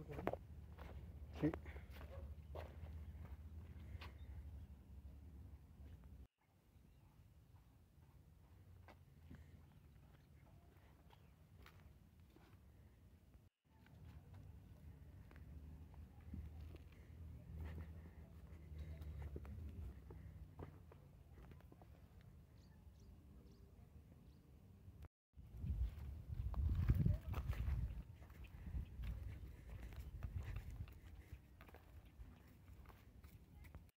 খেয়াল করুন